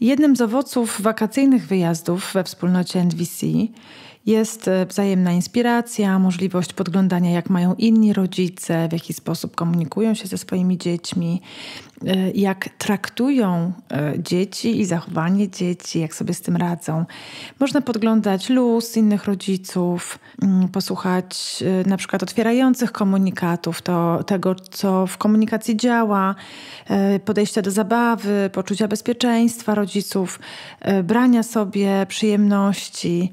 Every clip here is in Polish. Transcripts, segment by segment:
Jednym z owoców wakacyjnych wyjazdów we wspólnocie NVC jest e, wzajemna inspiracja, możliwość podglądania, jak mają inni rodzice, w jaki sposób komunikują się ze swoimi dziećmi, e, jak traktują e, dzieci i zachowanie dzieci, jak sobie z tym radzą. Można podglądać luz innych rodziców, mm, posłuchać na przykład otwierających komunikatów, to, tego, co w komunikacji działa, podejścia do zabawy, poczucia bezpieczeństwa rodziców, brania sobie przyjemności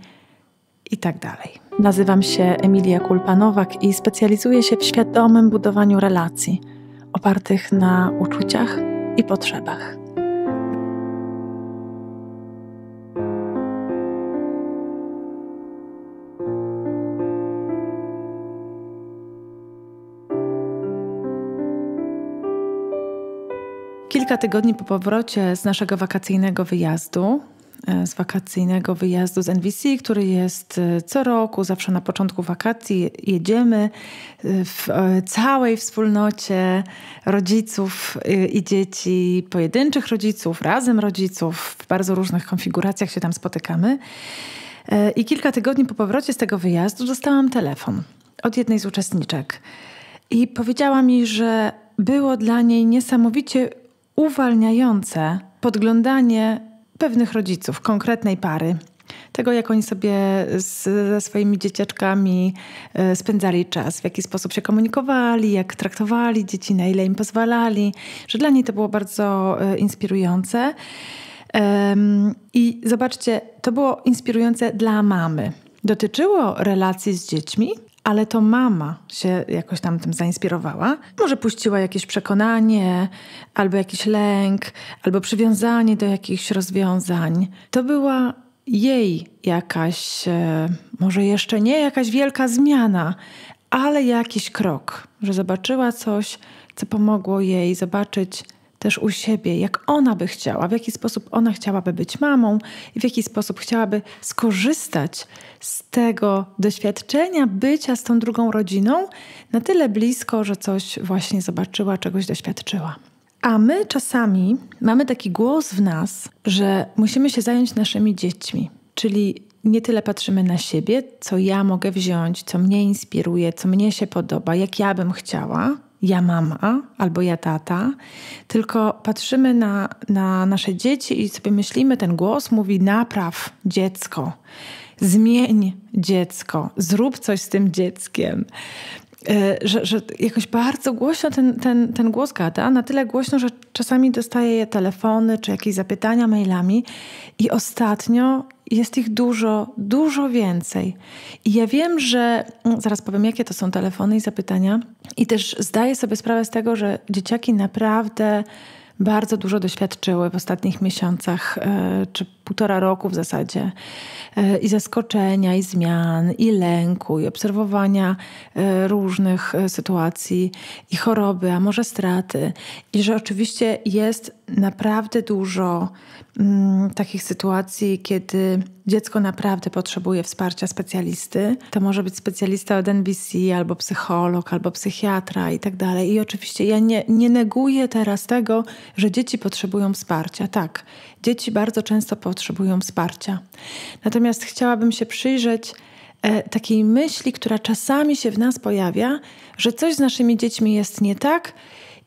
i tak dalej. Nazywam się Emilia Kulpanowak i specjalizuję się w świadomym budowaniu relacji opartych na uczuciach i potrzebach. Kilka tygodni po powrocie z naszego wakacyjnego wyjazdu z wakacyjnego wyjazdu z NVC, który jest e, co roku, zawsze na początku wakacji. Jedziemy e, w całej wspólnocie rodziców i dzieci, pojedynczych rodziców, razem rodziców, w bardzo różnych konfiguracjach się tam spotykamy. I kilka tygodni po powrocie z tego wyjazdu dostałam telefon od jednej z uczestniczek. I powiedziała mi, że było dla niej niesamowicie uwalniające podglądanie pewnych rodziców, konkretnej pary. Tego, jak oni sobie z, ze swoimi dzieciaczkami e, spędzali czas, w jaki sposób się komunikowali, jak traktowali dzieci, na ile im pozwalali, że dla niej to było bardzo e, inspirujące. I zobaczcie, to było inspirujące dla mamy. Dotyczyło relacji z dziećmi, ale to mama się jakoś tam tym zainspirowała. Może puściła jakieś przekonanie, albo jakiś lęk, albo przywiązanie do jakichś rozwiązań. To była jej jakaś, e, może jeszcze nie jakaś wielka zmiana, ale jakiś krok, że zobaczyła coś, co pomogło jej zobaczyć też u siebie, jak ona by chciała, w jaki sposób ona chciałaby być mamą i w jaki sposób chciałaby skorzystać z tego doświadczenia bycia z tą drugą rodziną na tyle blisko, że coś właśnie zobaczyła, czegoś doświadczyła. A my czasami mamy taki głos w nas, że musimy się zająć naszymi dziećmi, czyli nie tyle patrzymy na siebie, co ja mogę wziąć, co mnie inspiruje, co mnie się podoba, jak ja bym chciała, ja mama albo ja tata, tylko patrzymy na, na nasze dzieci i sobie myślimy, ten głos mówi: napraw dziecko, zmień dziecko, zrób coś z tym dzieckiem. E, że, że jakoś bardzo głośno ten, ten, ten głos gada, na tyle głośno, że czasami dostaję telefony czy jakieś zapytania mailami i ostatnio jest ich dużo, dużo więcej. I ja wiem, że mm, zaraz powiem, jakie to są telefony i zapytania, i też zdaję sobie sprawę z tego, że dzieciaki naprawdę bardzo dużo doświadczyły w ostatnich miesiącach, e, czy półtora roku w zasadzie, e, i zaskoczenia, i zmian, i lęku, i obserwowania e, różnych sytuacji, i choroby, a może straty. I że oczywiście jest naprawdę dużo mm, takich sytuacji, kiedy dziecko naprawdę potrzebuje wsparcia specjalisty. To może być specjalista od NBC, albo psycholog, albo psychiatra i tak dalej. I oczywiście ja nie, nie neguję teraz tego, że dzieci potrzebują wsparcia. Tak, dzieci bardzo często potrzebują wsparcia. Natomiast chciałabym się przyjrzeć e, takiej myśli, która czasami się w nas pojawia, że coś z naszymi dziećmi jest nie tak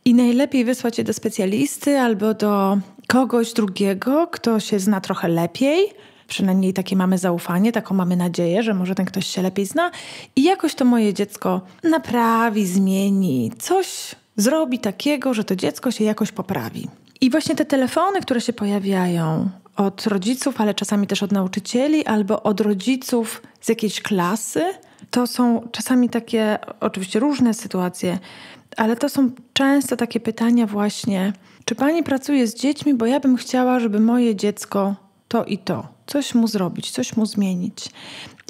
i najlepiej wysłać je do specjalisty albo do kogoś drugiego, kto się zna trochę lepiej. Przynajmniej takie mamy zaufanie, taką mamy nadzieję, że może ten ktoś się lepiej zna i jakoś to moje dziecko naprawi, zmieni, coś zrobi takiego, że to dziecko się jakoś poprawi. I właśnie te telefony, które się pojawiają od rodziców, ale czasami też od nauczycieli, albo od rodziców z jakiejś klasy, to są czasami takie, oczywiście różne sytuacje, ale to są często takie pytania właśnie, czy pani pracuje z dziećmi, bo ja bym chciała, żeby moje dziecko to i to, coś mu zrobić, coś mu zmienić.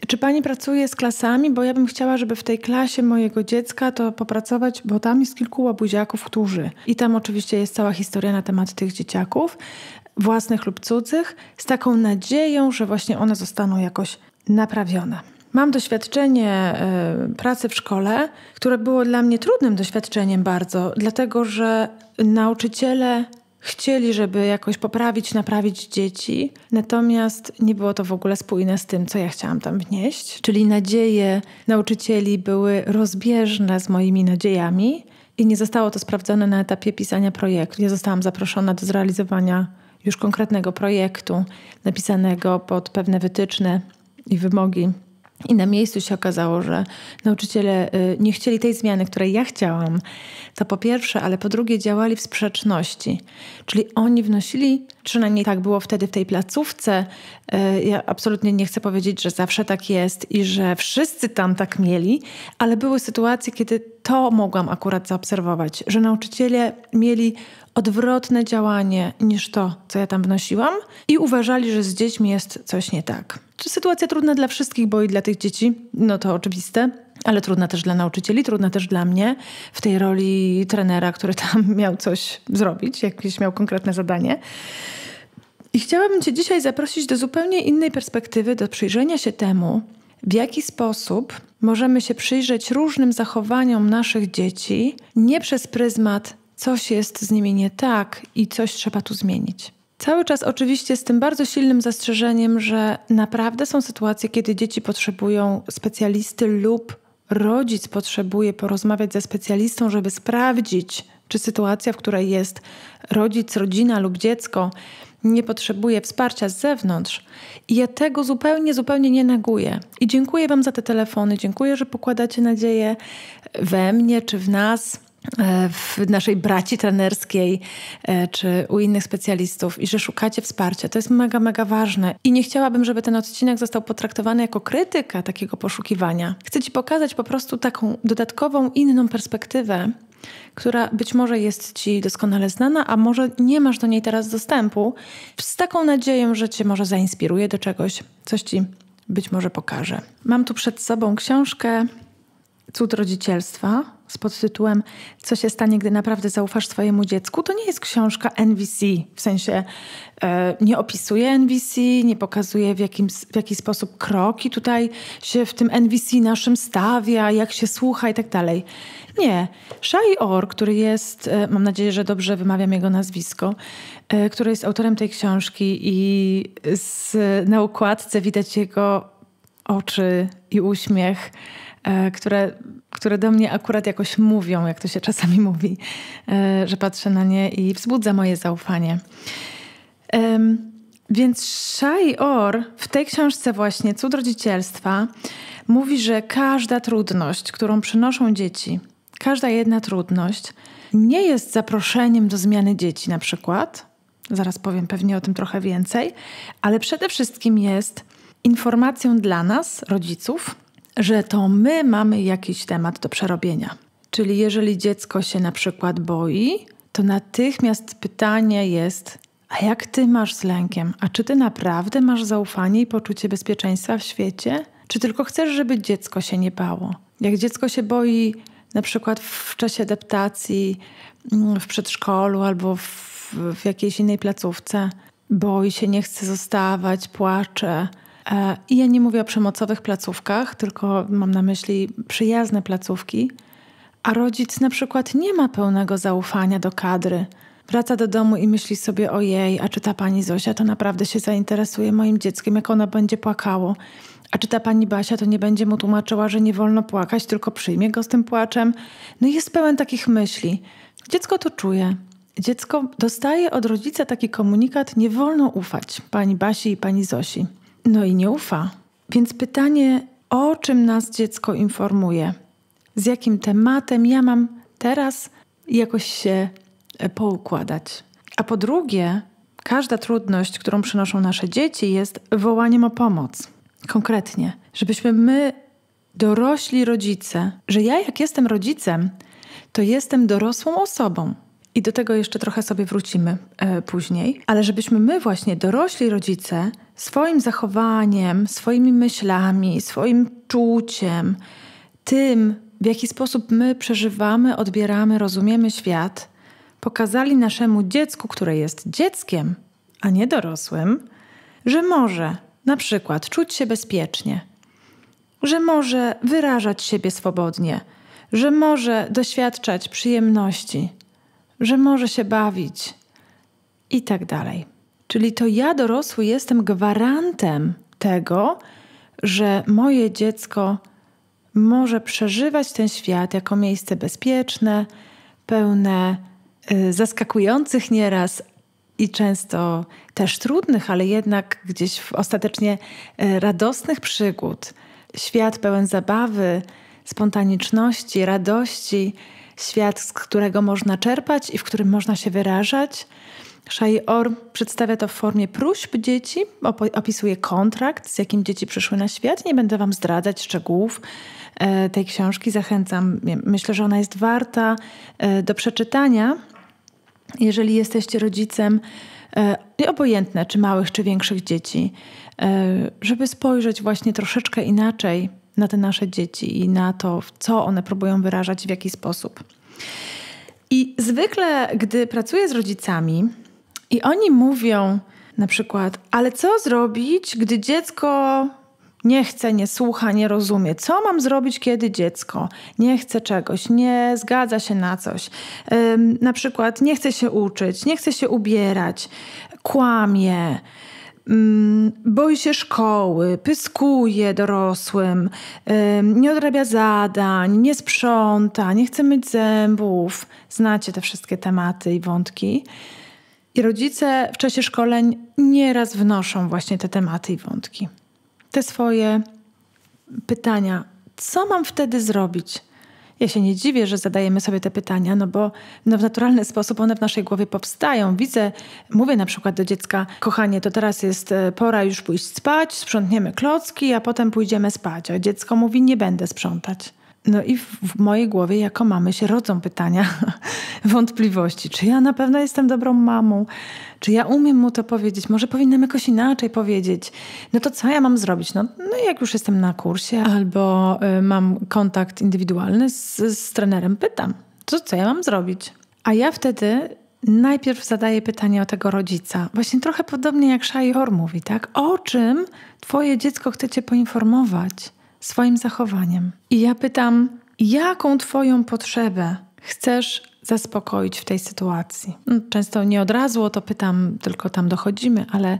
Czy pani pracuje z klasami, bo ja bym chciała, żeby w tej klasie mojego dziecka to popracować, bo tam jest kilku łabuziaków, którzy. I tam oczywiście jest cała historia na temat tych dzieciaków, własnych lub cudzych, z taką nadzieją, że właśnie one zostaną jakoś naprawione. Mam doświadczenie y, pracy w szkole, które było dla mnie trudnym doświadczeniem bardzo, dlatego że nauczyciele chcieli, żeby jakoś poprawić, naprawić dzieci, natomiast nie było to w ogóle spójne z tym, co ja chciałam tam wnieść. Czyli nadzieje nauczycieli były rozbieżne z moimi nadziejami i nie zostało to sprawdzone na etapie pisania projektu. Ja zostałam zaproszona do zrealizowania już konkretnego projektu, napisanego pod pewne wytyczne i wymogi i na miejscu się okazało, że nauczyciele y, nie chcieli tej zmiany, której ja chciałam. To po pierwsze, ale po drugie działali w sprzeczności. Czyli oni wnosili, przynajmniej tak było wtedy w tej placówce. Y, ja absolutnie nie chcę powiedzieć, że zawsze tak jest i że wszyscy tam tak mieli, ale były sytuacje, kiedy to mogłam akurat zaobserwować, że nauczyciele mieli odwrotne działanie niż to, co ja tam wnosiłam i uważali, że z dziećmi jest coś nie tak. Sytuacja trudna dla wszystkich, bo i dla tych dzieci, no to oczywiste, ale trudna też dla nauczycieli, trudna też dla mnie w tej roli trenera, który tam miał coś zrobić, jakieś miał konkretne zadanie. I chciałabym Cię dzisiaj zaprosić do zupełnie innej perspektywy, do przyjrzenia się temu, w jaki sposób możemy się przyjrzeć różnym zachowaniom naszych dzieci, nie przez pryzmat coś jest z nimi nie tak i coś trzeba tu zmienić. Cały czas oczywiście z tym bardzo silnym zastrzeżeniem, że naprawdę są sytuacje, kiedy dzieci potrzebują specjalisty lub rodzic potrzebuje porozmawiać ze specjalistą, żeby sprawdzić, czy sytuacja, w której jest rodzic, rodzina lub dziecko, nie potrzebuje wsparcia z zewnątrz. I ja tego zupełnie, zupełnie nie neguję. I dziękuję Wam za te telefony, dziękuję, że pokładacie nadzieję we mnie czy w nas w naszej braci trenerskiej e, czy u innych specjalistów i że szukacie wsparcia. To jest mega, mega ważne. I nie chciałabym, żeby ten odcinek został potraktowany jako krytyka takiego poszukiwania. Chcę Ci pokazać po prostu taką dodatkową, inną perspektywę, która być może jest Ci doskonale znana, a może nie masz do niej teraz dostępu, z taką nadzieją, że Cię może zainspiruje do czegoś, coś Ci być może pokaże. Mam tu przed sobą książkę Cud rodzicielstwa z podtytułem Co się stanie, gdy naprawdę zaufasz swojemu dziecku, to nie jest książka NVC, w sensie e, nie opisuje NVC, nie pokazuje w, jakim, w jaki sposób kroki tutaj się w tym NVC naszym stawia, jak się słucha i tak dalej. Nie. Shai Orr, który jest, e, mam nadzieję, że dobrze wymawiam jego nazwisko, e, który jest autorem tej książki i z, na układce widać jego oczy i uśmiech E, które, które do mnie akurat jakoś mówią, jak to się czasami mówi, e, że patrzę na nie i wzbudza moje zaufanie. Więc Shai Orr w tej książce właśnie Cud rodzicielstwa mówi, że każda trudność, którą przynoszą dzieci, każda jedna trudność nie jest zaproszeniem do zmiany dzieci na przykład, zaraz powiem pewnie o tym trochę więcej, ale przede wszystkim jest informacją dla nas, rodziców, że to my mamy jakiś temat do przerobienia. Czyli jeżeli dziecko się na przykład boi, to natychmiast pytanie jest: a jak ty masz z lękiem? A czy ty naprawdę masz zaufanie i poczucie bezpieczeństwa w świecie? Czy tylko chcesz, żeby dziecko się nie bało? Jak dziecko się boi, na przykład w czasie adaptacji mm, w przedszkolu albo w, w jakiejś innej placówce, boi się, nie chce zostawać, płacze, I ja nie mówię o przemocowych placówkach, tylko mam na myśli przyjazne placówki, a rodzic na przykład nie ma pełnego zaufania do kadry. Wraca do domu i myśli sobie: Ojej, a czy ta pani Zosia to naprawdę się zainteresuje moim dzieckiem, jak ona będzie płakało? A czy ta pani Basia to nie będzie mu tłumaczyła, że nie wolno płakać, tylko przyjmie go z tym płaczem? No i jest pełen takich myśli. Dziecko to czuje. Dziecko dostaje od rodzica taki komunikat: nie wolno ufać pani Basi i pani Zosi. No i nie ufa. Więc pytanie, o czym nas dziecko informuje? Z jakim tematem ja mam teraz jakoś się e, poukładać? A po drugie, każda trudność, którą przynoszą nasze dzieci, jest wołaniem o pomoc. Konkretnie, żebyśmy my, dorośli rodzice, że ja, jak jestem rodzicem, to jestem dorosłą osobą. I do tego jeszcze trochę sobie wrócimy e, później, ale żebyśmy my, właśnie dorośli rodzice, swoim zachowaniem, swoimi myślami, swoim czuciem, tym, w jaki sposób my przeżywamy, odbieramy, rozumiemy świat, pokazali naszemu dziecku, które jest dzieckiem, a nie dorosłym, że może na przykład czuć się bezpiecznie, że może wyrażać siebie swobodnie, że może doświadczać przyjemności, że może się bawić, i tak dalej. Czyli to ja dorosły jestem gwarantem tego, że moje dziecko może przeżywać ten świat jako miejsce bezpieczne, pełne y, zaskakujących nieraz i często też trudnych, ale jednak gdzieś ostatecznie y, radosnych przygód. Świat pełen zabawy, spontaniczności, radości, świat, z którego można czerpać i w którym można się wyrażać. Shai Or przedstawia to w formie próśb dzieci, opisuje kontrakt, z jakim dzieci przyszły na świat. Nie będę Wam zdradzać szczegółów e, tej książki, zachęcam. Myślę, że ona jest warta e, do przeczytania, jeżeli jesteście rodzicem, e, i obojętne, czy małych, czy większych dzieci, żeby spojrzeć właśnie troszeczkę inaczej na te nasze dzieci i na to, co one próbują wyrażać, w jaki sposób. I zwykle, gdy pracuję z rodzicami i oni mówią na przykład, ale co zrobić, gdy dziecko nie chce, nie słucha, nie rozumie. Co mam zrobić, kiedy dziecko nie chce czegoś, nie zgadza się na coś? Ym, na przykład nie chce się uczyć, nie chce się ubierać, kłamie, boi się szkoły, pyskuje dorosłym, nie odrabia zadań, nie sprząta, nie chce myć zębów. Znacie te wszystkie tematy i wątki. I rodzice w czasie szkoleń nieraz wnoszą właśnie te tematy i wątki. Te swoje pytania, co mam wtedy zrobić? Ja się nie dziwię, że zadajemy sobie te pytania, no bo no w naturalny sposób one w naszej głowie powstają. Widzę, mówię na przykład do dziecka, kochanie, to teraz jest e, pora już pójść spać, sprzątniemy klocki, a potem pójdziemy spać. A dziecko mówi, nie będę sprzątać. No i w mojej głowie jako mamy się rodzą pytania, wątpliwości. Czy ja na pewno jestem dobrą mamą? Czy ja umiem mu to powiedzieć? Może powinnam jakoś inaczej powiedzieć? No to co ja mam zrobić? No, no jak już jestem na kursie albo y, mam kontakt indywidualny z, z trenerem, pytam, co, co ja mam zrobić? A ja wtedy najpierw zadaję pytanie o tego rodzica. Właśnie trochę podobnie jak Shai mówi, tak? O czym twoje dziecko chce cię poinformować? Swoim zachowaniem. I ja pytam, jaką Twoją potrzebę chcesz zaspokoić w tej sytuacji? No, często nie od razu o to pytam, tylko tam dochodzimy, ale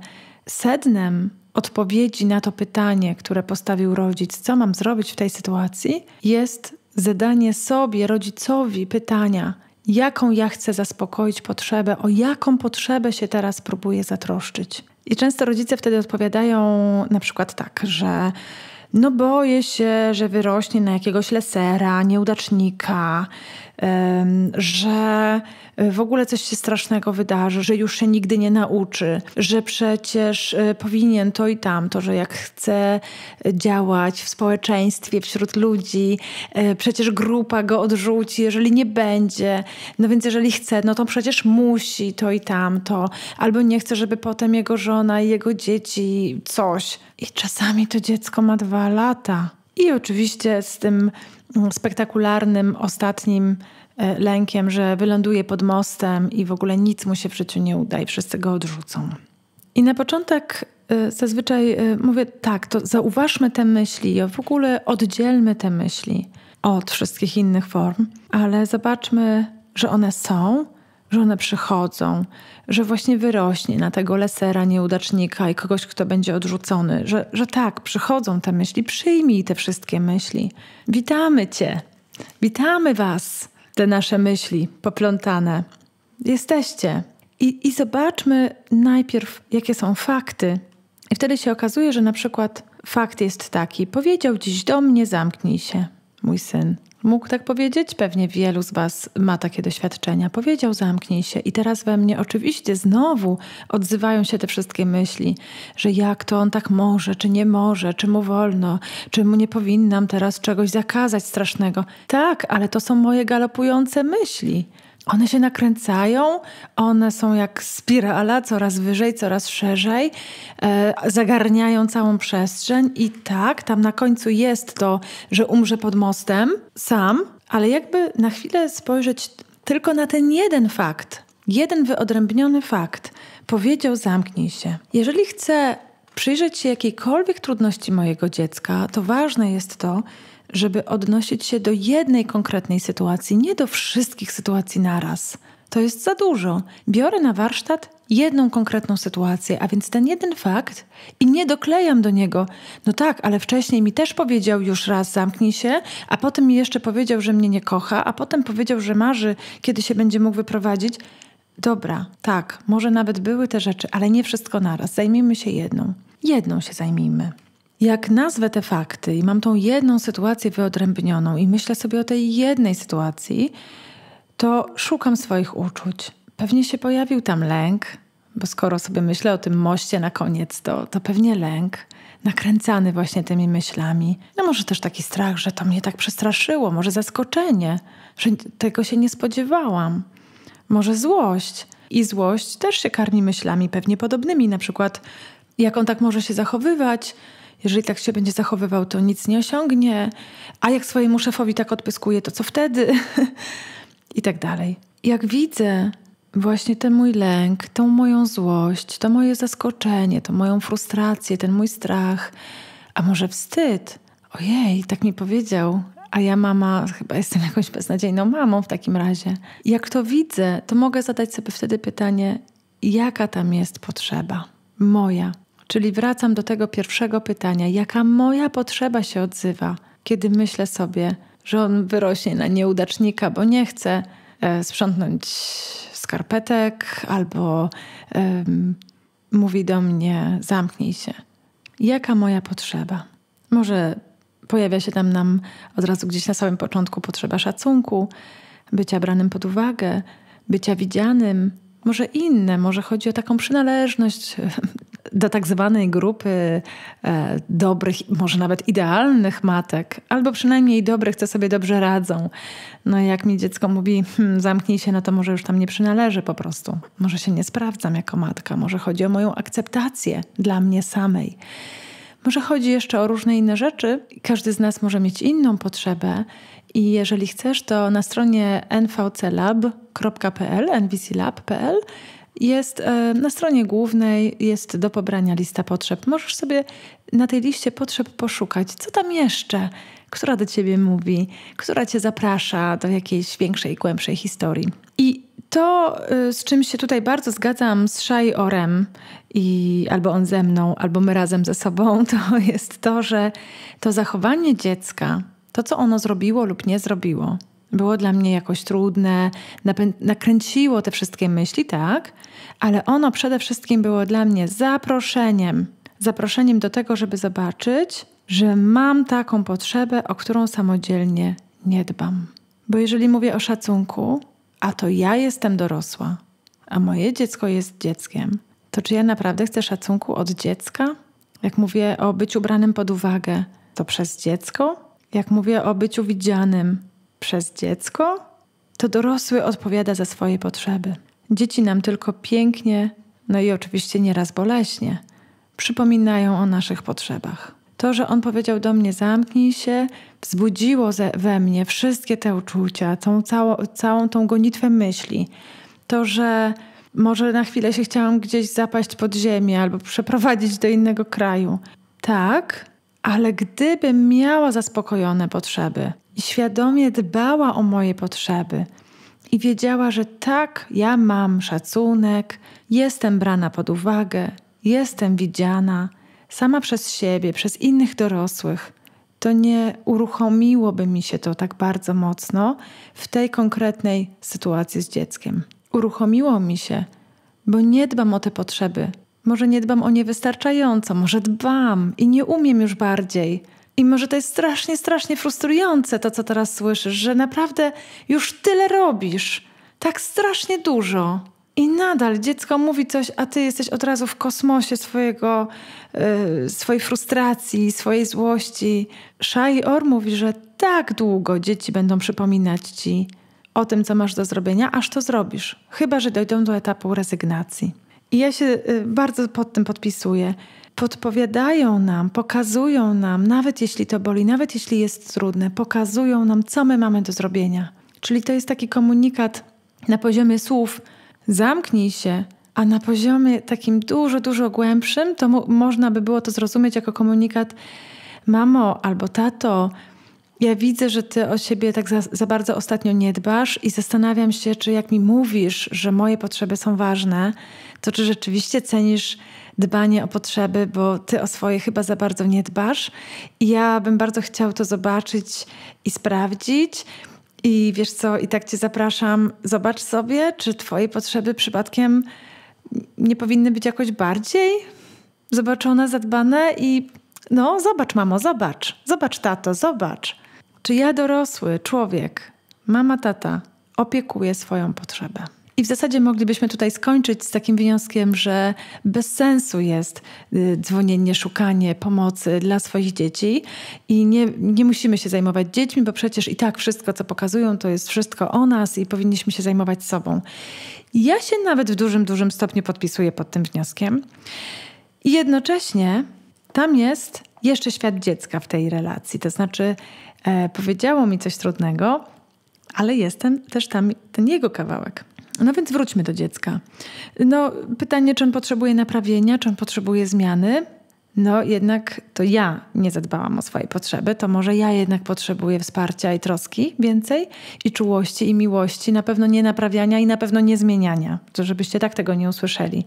sednem odpowiedzi na to pytanie, które postawił rodzic, co mam zrobić w tej sytuacji, jest zadanie sobie, rodzicowi pytania, jaką ja chcę zaspokoić potrzebę, o jaką potrzebę się teraz próbuję zatroszczyć. I często rodzice wtedy odpowiadają na przykład tak, że no boję się, że wyrośnie na jakiegoś lesera, nieudacznika, że w ogóle coś się strasznego wydarzy, że już się nigdy nie nauczy, że przecież e, powinien to i tamto, że jak chce działać w społeczeństwie, wśród ludzi, e, przecież grupa go odrzuci, jeżeli nie będzie. No więc jeżeli chce, no to przecież musi to i tamto, albo nie chce, żeby potem jego żona i jego dzieci coś. I czasami to dziecko ma dwa lata. I oczywiście z tym spektakularnym ostatnim e, lękiem, że wyląduje pod mostem i w ogóle nic mu się w życiu nie uda i wszyscy go odrzucą. I na początek e, zazwyczaj e, mówię tak, to zauważmy te myśli, w ogóle oddzielmy te myśli od wszystkich innych form, ale zobaczmy, że one są że one przychodzą, że właśnie wyrośnie na tego lesera, nieudacznika i kogoś, kto będzie odrzucony, że, że tak, przychodzą te myśli, przyjmij te wszystkie myśli. Witamy Cię, witamy Was, te nasze myśli poplątane. Jesteście. I, I zobaczmy najpierw, jakie są fakty. I wtedy się okazuje, że na przykład fakt jest taki: powiedział dziś do mnie, zamknij się, mój syn. Mógł tak powiedzieć? Pewnie wielu z Was ma takie doświadczenia. Powiedział, zamknij się. I teraz we mnie oczywiście znowu odzywają się te wszystkie myśli, że jak to on tak może, czy nie może, czy mu wolno, czy mu nie powinnam teraz czegoś zakazać strasznego. Tak, ale to są moje galopujące myśli. One się nakręcają, one są jak spirala, coraz wyżej, coraz szerzej, e, zagarniają całą przestrzeń i tak, tam na końcu jest to, że umrze pod mostem sam, ale jakby na chwilę spojrzeć tylko na ten jeden fakt, jeden wyodrębniony fakt, powiedział zamknij się. Jeżeli chcę przyjrzeć się jakiejkolwiek trudności mojego dziecka, to ważne jest to, żeby odnosić się do jednej konkretnej sytuacji, nie do wszystkich sytuacji naraz. To jest za dużo. Biorę na warsztat jedną konkretną sytuację, a więc ten jeden fakt i nie doklejam do niego. No tak, ale wcześniej mi też powiedział już raz zamknij się, a potem mi jeszcze powiedział, że mnie nie kocha, a potem powiedział, że marzy, kiedy się będzie mógł wyprowadzić. Dobra, tak, może nawet były te rzeczy, ale nie wszystko naraz. Zajmijmy się jedną. Jedną się zajmijmy. Jak nazwę te fakty i mam tą jedną sytuację wyodrębnioną i myślę sobie o tej jednej sytuacji, to szukam swoich uczuć. Pewnie się pojawił tam lęk, bo skoro sobie myślę o tym moście na koniec, to, to pewnie lęk, nakręcany właśnie tymi myślami. No może też taki strach, że to mnie tak przestraszyło, może zaskoczenie, że tego się nie spodziewałam. Może złość. I złość też się karmi myślami pewnie podobnymi, na przykład jak on tak może się zachowywać, jeżeli tak się będzie zachowywał, to nic nie osiągnie, a jak swojemu szefowi tak odpyskuje, to co wtedy? I tak dalej. Jak widzę właśnie ten mój lęk, tą moją złość, to moje zaskoczenie, to moją frustrację, ten mój strach, a może wstyd. Ojej, tak mi powiedział, a ja mama, chyba jestem jakąś beznadziejną mamą w takim razie. Jak to widzę, to mogę zadać sobie wtedy pytanie, jaka tam jest potrzeba? Moja. Czyli wracam do tego pierwszego pytania, jaka moja potrzeba się odzywa, kiedy myślę sobie, że on wyrośnie na nieudacznika, bo nie chce e, sprzątnąć skarpetek albo e, mówi do mnie: zamknij się. Jaka moja potrzeba? Może pojawia się tam nam od razu gdzieś na samym początku potrzeba szacunku, bycia branym pod uwagę, bycia widzianym, może inne, może chodzi o taką przynależność do tak zwanej grupy e, dobrych, może nawet idealnych matek, albo przynajmniej dobrych, co sobie dobrze radzą. No jak mi dziecko mówi, hmm, zamknij się, no to może już tam nie przynależy po prostu. Może się nie sprawdzam jako matka, może chodzi o moją akceptację dla mnie samej. Może chodzi jeszcze o różne inne rzeczy. Każdy z nas może mieć inną potrzebę i jeżeli chcesz, to na stronie nvclab.pl, nvclab.pl jest e, na stronie głównej, jest do pobrania lista potrzeb. Możesz sobie na tej liście potrzeb poszukać, co tam jeszcze, która do ciebie mówi, która cię zaprasza do jakiejś większej, głębszej historii. I to, e, z czym się tutaj bardzo zgadzam z Shai Orem, i albo on ze mną, albo my razem ze sobą, to jest to, że to zachowanie dziecka, to co ono zrobiło lub nie zrobiło, było dla mnie jakoś trudne, nakręciło te wszystkie myśli, tak, ale ono przede wszystkim było dla mnie zaproszeniem. Zaproszeniem do tego, żeby zobaczyć, że mam taką potrzebę, o którą samodzielnie nie dbam. Bo jeżeli mówię o szacunku, a to ja jestem dorosła, a moje dziecko jest dzieckiem, to czy ja naprawdę chcę szacunku od dziecka? Jak mówię o byciu branym pod uwagę, to przez dziecko? Jak mówię o byciu widzianym, przez dziecko, to dorosły odpowiada za swoje potrzeby. Dzieci nam tylko pięknie, no i oczywiście nieraz boleśnie, przypominają o naszych potrzebach. To, że on powiedział do mnie zamknij się, wzbudziło we mnie wszystkie te uczucia, tą całą, całą tą gonitwę myśli. To, że może na chwilę się chciałam gdzieś zapaść pod ziemię albo przeprowadzić do innego kraju. Tak, ale gdybym miała zaspokojone potrzeby, i świadomie dbała o moje potrzeby i wiedziała, że tak, ja mam szacunek, jestem brana pod uwagę, jestem widziana sama przez siebie, przez innych dorosłych, to nie uruchomiłoby mi się to tak bardzo mocno w tej konkretnej sytuacji z dzieckiem. Uruchomiło mi się, bo nie dbam o te potrzeby. Może nie dbam o nie wystarczająco, może dbam i nie umiem już bardziej i może to jest strasznie, strasznie frustrujące to, co teraz słyszysz, że naprawdę już tyle robisz, tak strasznie dużo. I nadal dziecko mówi coś, a ty jesteś od razu w kosmosie swojego, yy, swojej frustracji, swojej złości. Shai Or mówi, że tak długo dzieci będą przypominać ci o tym, co masz do zrobienia, aż to zrobisz. Chyba, że dojdą do etapu rezygnacji. I ja się yy, bardzo pod tym podpisuję. Podpowiadają nam, pokazują nam, nawet jeśli to boli, nawet jeśli jest trudne, pokazują nam, co my mamy do zrobienia. Czyli to jest taki komunikat na poziomie słów: zamknij się, a na poziomie takim dużo, dużo głębszym, to mo można by było to zrozumieć jako komunikat: mamo albo tato, Ja widzę, że ty o siebie tak za, za, bardzo ostatnio nie dbasz i zastanawiam się, czy jak mi mówisz, że moje potrzeby są ważne, to czy rzeczywiście cenisz dbanie o potrzeby, bo ty o swoje chyba za bardzo nie dbasz. I ja bym bardzo chciał to zobaczyć i sprawdzić. I wiesz co, i tak cię zapraszam, zobacz sobie, czy twoje potrzeby przypadkiem nie powinny być jakoś bardziej zobaczone, zadbane i no, zobacz, mamo, zobacz, zobacz, tato, zobacz. Czy ja, dorosły człowiek, mama, tata, opiekuję swoją potrzebę? I w zasadzie moglibyśmy tutaj skończyć z takim wnioskiem, że bez sensu jest y, dzwonienie, szukanie pomocy dla swoich dzieci i nie, nie musimy się zajmować dziećmi, bo przecież i tak wszystko, co pokazują, to jest wszystko o nas i powinniśmy się zajmować sobą. Ja się nawet w dużym, dużym stopniu podpisuję pod tym wnioskiem. I jednocześnie tam jest jeszcze świat dziecka w tej relacji. To znaczy, powiedziało mi coś trudnego, ale jest ten, też tam ten jego kawałek. No więc wróćmy do dziecka. No, pytanie, czy on potrzebuje naprawienia, czy on potrzebuje zmiany. No jednak to ja nie zadbałam o swoje potrzeby, to może ja jednak potrzebuję wsparcia i troski więcej i czułości i miłości, na pewno nie naprawiania i na pewno nie zmieniania, to żebyście tak tego nie usłyszeli.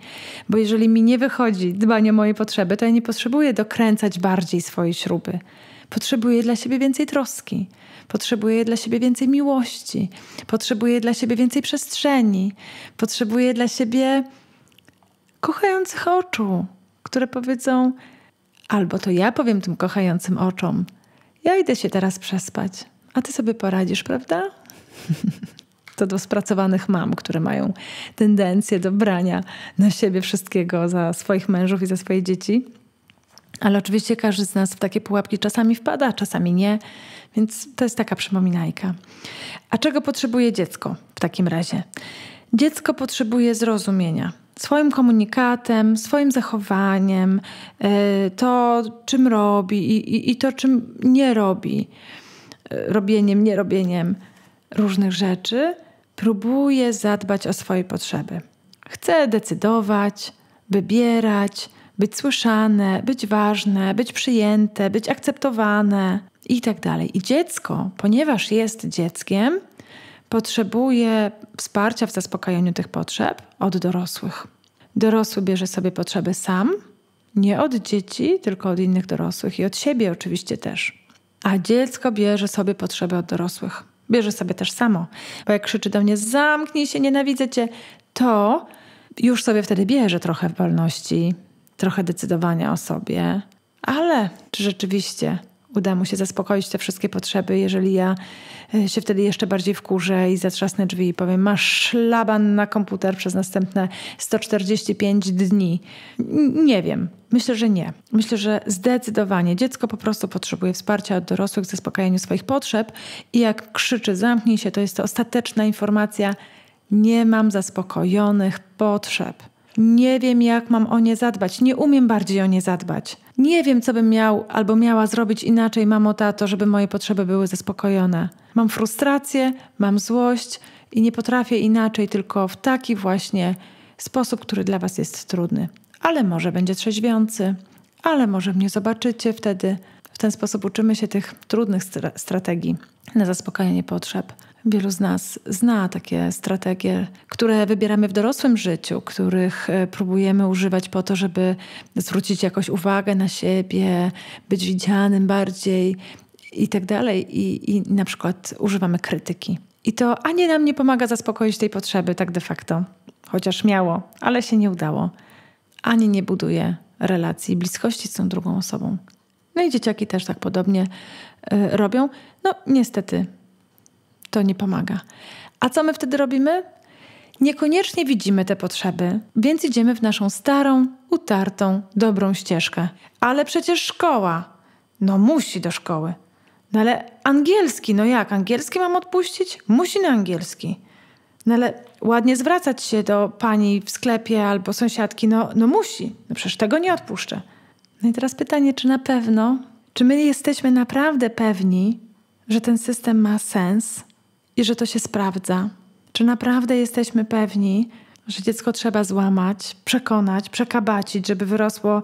Bo jeżeli mi nie wychodzi dbanie o moje potrzeby, to ja nie potrzebuję dokręcać bardziej swojej śruby. Potrzebuję dla siebie więcej troski, potrzebuję dla siebie więcej miłości, potrzebuję dla siebie więcej przestrzeni, potrzebuję dla siebie kochających oczu, które powiedzą: Albo to ja powiem tym kochającym oczom: Ja idę się teraz przespać, a ty sobie poradzisz, prawda? to do spracowanych mam, które mają tendencję do brania na siebie wszystkiego za swoich mężów i za swoje dzieci. Ale oczywiście każdy z nas w takie pułapki czasami wpada, czasami nie, więc to jest taka przypominajka. A czego potrzebuje dziecko w takim razie? Dziecko potrzebuje zrozumienia swoim komunikatem, swoim zachowaniem, e, to czym robi i, i, i to czym nie robi, e, robieniem, nierobieniem różnych rzeczy, próbuje zadbać o swoje potrzeby. Chce decydować, wybierać, być słyszane, być ważne, być przyjęte, być akceptowane i tak dalej. I dziecko, ponieważ jest dzieckiem, potrzebuje wsparcia w zaspokajaniu tych potrzeb od dorosłych. Dorosły bierze sobie potrzeby sam, nie od dzieci, tylko od innych dorosłych i od siebie oczywiście też. A dziecko bierze sobie potrzeby od dorosłych. Bierze sobie też samo. Bo jak krzyczy do mnie: Zamknij się, nienawidzę cię, to już sobie wtedy bierze trochę wolności, trochę decydowania o sobie. Ale czy rzeczywiście uda mu się zaspokoić te wszystkie potrzeby, jeżeli ja e, się wtedy jeszcze bardziej wkurzę i zatrzasnę drzwi i powiem, masz szlaban na komputer przez następne 145 dni. Nie wiem. Myślę, że nie. Myślę, że zdecydowanie dziecko po prostu potrzebuje wsparcia od dorosłych w zaspokajaniu swoich potrzeb i jak krzyczy zamknij się, to jest to ostateczna informacja nie mam zaspokojonych potrzeb. Nie wiem, jak mam o nie zadbać, nie umiem bardziej o nie zadbać. Nie wiem, co bym miał albo miała zrobić inaczej, mamo, tato, żeby moje potrzeby były zaspokojone. Mam frustrację, mam złość i nie potrafię inaczej, tylko w taki właśnie sposób, który dla Was jest trudny. Ale może będzie trzeźwiący, ale może mnie zobaczycie wtedy. W ten sposób uczymy się tych trudnych strategii na zaspokajanie potrzeb. Wielu z nas zna takie strategie, które wybieramy w dorosłym życiu, których e, próbujemy używać po to, żeby zwrócić jakoś uwagę na siebie, być widzianym bardziej i tak dalej. I, I na przykład używamy krytyki. I to ani nam nie pomaga zaspokoić tej potrzeby, tak de facto, chociaż miało, ale się nie udało, ani nie buduje relacji, bliskości z tą drugą osobą. No i dzieciaki też tak podobnie y, robią. No niestety to nie pomaga. A co my wtedy robimy? Niekoniecznie widzimy te potrzeby, więc idziemy w naszą starą, utartą, dobrą ścieżkę. Ale przecież szkoła. No musi do szkoły. No ale angielski, no jak? Angielski mam odpuścić? Musi na angielski. No ale ładnie zwracać się do pani w sklepie albo sąsiadki, no, no musi. No przecież tego nie odpuszczę. No i teraz pytanie, czy na pewno, czy my jesteśmy naprawdę pewni, że ten system ma sens i że to się sprawdza? Czy naprawdę jesteśmy pewni, że dziecko trzeba złamać, przekonać, przekabacić, żeby wyrosło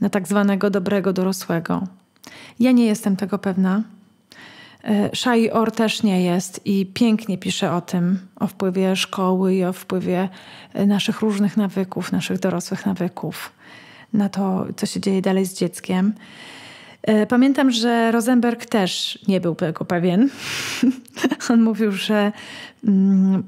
na tak zwanego dobrego dorosłego? Ja nie jestem tego pewna. E, Shai Or też nie jest i pięknie pisze o tym, o wpływie szkoły i o wpływie e, naszych różnych nawyków, naszych dorosłych nawyków na to, co się dzieje dalej z dzieckiem. E, pamiętam, że Rosenberg też nie był tego pewien. On mówił, że mm,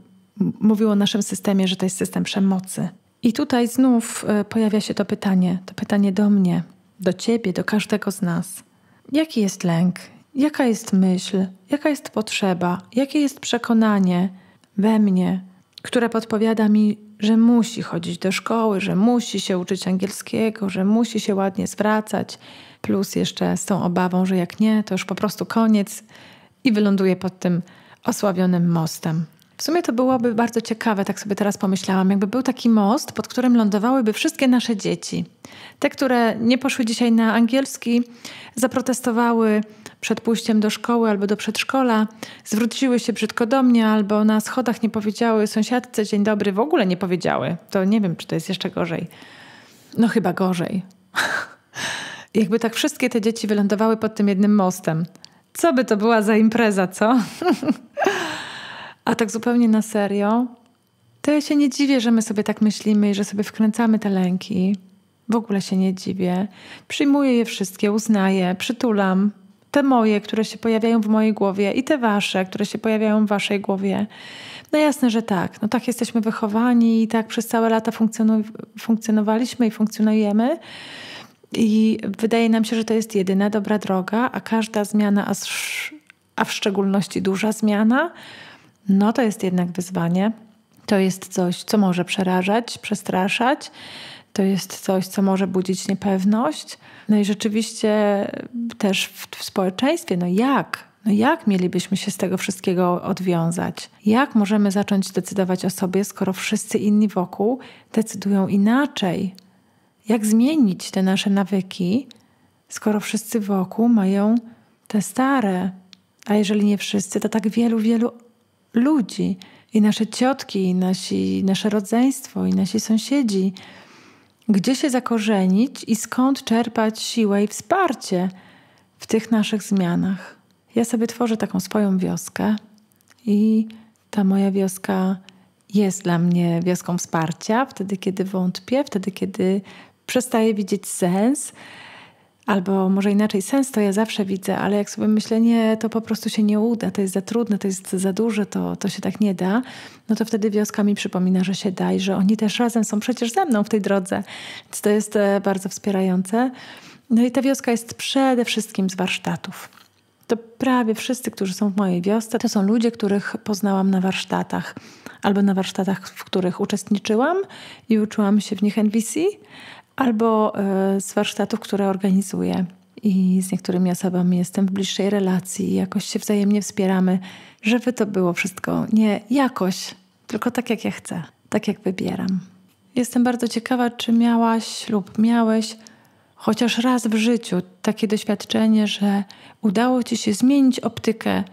mówił o naszym systemie, że to jest system przemocy. I tutaj znów pojawia się to pytanie, to pytanie do mnie, do ciebie, do każdego z nas. Jaki jest lęk? Jaka jest myśl, jaka jest potrzeba, jakie jest przekonanie we mnie, które podpowiada mi, że musi chodzić do szkoły, że musi się uczyć angielskiego, że musi się ładnie zwracać, plus jeszcze z tą obawą, że jak nie, to już po prostu koniec i wyląduje pod tym osławionym mostem. W sumie to byłoby bardzo ciekawe, tak sobie teraz pomyślałam, jakby był taki most, pod którym lądowałyby wszystkie nasze dzieci. Te, które nie poszły dzisiaj na angielski, zaprotestowały przed pójściem do szkoły albo do przedszkola, zwróciły się brzydko do mnie albo na schodach nie powiedziały sąsiadce dzień dobry, w ogóle nie powiedziały. To nie wiem, czy to jest jeszcze gorzej. No chyba gorzej. Jakby tak wszystkie te dzieci wylądowały pod tym jednym mostem. Co by to była za impreza, co? A tak zupełnie na serio, to ja się nie dziwię, że my sobie tak myślimy i że sobie wkręcamy te lęki. W ogóle się nie dziwię. Przyjmuję je wszystkie, uznaję, przytulam. Te moje, które się pojawiają w mojej głowie i te wasze, które się pojawiają w waszej głowie. No jasne, że tak. No tak jesteśmy wychowani i tak przez całe lata funkcjonowaliśmy i funkcjonujemy. I wydaje nam się, że to jest jedyna dobra droga, a każda zmiana, a, a w szczególności duża zmiana, no to jest jednak wyzwanie. To jest coś, co może przerażać, przestraszać. To jest coś, co może budzić niepewność. No i rzeczywiście też w, w społeczeństwie, no jak? No jak mielibyśmy się z tego wszystkiego odwiązać? Jak możemy zacząć decydować o sobie, skoro wszyscy inni wokół decydują inaczej? Jak zmienić te nasze nawyki, skoro wszyscy wokół mają te stare? A jeżeli nie wszyscy, to tak wielu, wielu ludzi. I nasze ciotki, i nasi, nasze rodzeństwo, i nasi sąsiedzi. Gdzie się zakorzenić i skąd czerpać siłę i wsparcie w tych naszych zmianach? Ja sobie tworzę taką swoją wioskę, i ta moja wioska jest dla mnie wioską wsparcia, wtedy kiedy wątpię, wtedy kiedy przestaję widzieć sens, Albo może inaczej, sens to ja zawsze widzę, ale jak sobie myślę, nie, to po prostu się nie uda, to jest za trudne, to jest za duże, to, to się tak nie da, no to wtedy wioska mi przypomina, że się da i że oni też razem są przecież ze mną w tej drodze. Więc to jest e, bardzo wspierające. No i ta wioska jest przede wszystkim z warsztatów. To prawie wszyscy, którzy są w mojej wiosce, to są ludzie, których poznałam na warsztatach albo na warsztatach, w których uczestniczyłam i uczyłam się w nich NVC, albo e, z warsztatów, które organizuję. I z niektórymi osobami jestem w bliższej relacji, jakoś się wzajemnie wspieramy, żeby to było wszystko nie jakoś, tylko tak jak ja chcę, tak jak wybieram. Jestem bardzo ciekawa, czy miałaś lub miałeś chociaż raz w życiu takie doświadczenie, że udało ci się zmienić optykę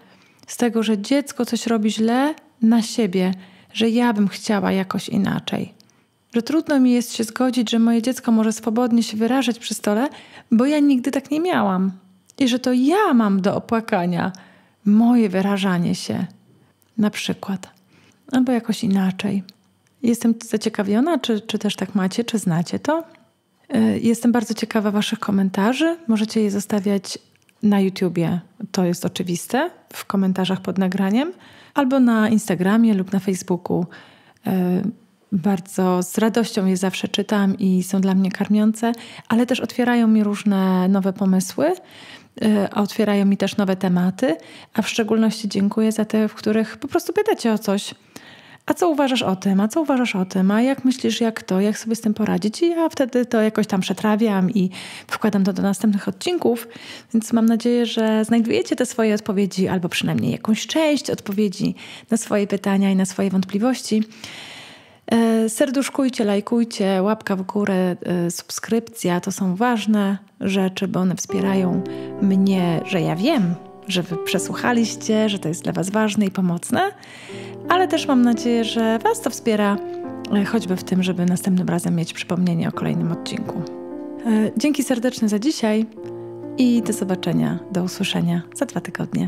z tego, że dziecko coś robi źle na siebie, że ja bym chciała jakoś inaczej że trudno mi jest się zgodzić, że moje dziecko może swobodnie się wyrażać przy stole, bo ja nigdy tak nie miałam. I że to ja mam do opłakania moje wyrażanie się, na przykład, albo jakoś inaczej. Jestem zaciekawiona, czy, czy też tak macie, czy znacie to. Y, jestem bardzo ciekawa Waszych komentarzy. Możecie je zostawiać na YouTubie, to jest oczywiste, w komentarzach pod nagraniem, albo na Instagramie lub na Facebooku. Bardzo z radością je zawsze czytam i są dla mnie karmiące, ale też otwierają mi różne nowe pomysły, y, otwierają mi też nowe tematy, a w szczególności dziękuję za te, w których po prostu pytacie o coś. A co uważasz o tym? A co uważasz o tym? A jak myślisz, jak to? Jak sobie z tym poradzić? I ja wtedy to jakoś tam przetrawiam i wkładam to do następnych odcinków. Więc mam nadzieję, że znajdujecie te swoje odpowiedzi, albo przynajmniej jakąś część odpowiedzi na swoje pytania i na swoje wątpliwości. E, serduszkujcie, lajkujcie, łapka w górę, e, subskrypcja to są ważne rzeczy, bo one wspierają mnie, że ja wiem, że Wy przesłuchaliście, że to jest dla Was ważne i pomocne, ale też mam nadzieję, że Was to wspiera, e, choćby w tym, żeby następnym razem mieć przypomnienie o kolejnym odcinku. Dzięki serdeczne za dzisiaj i do zobaczenia, do usłyszenia za dwa tygodnie.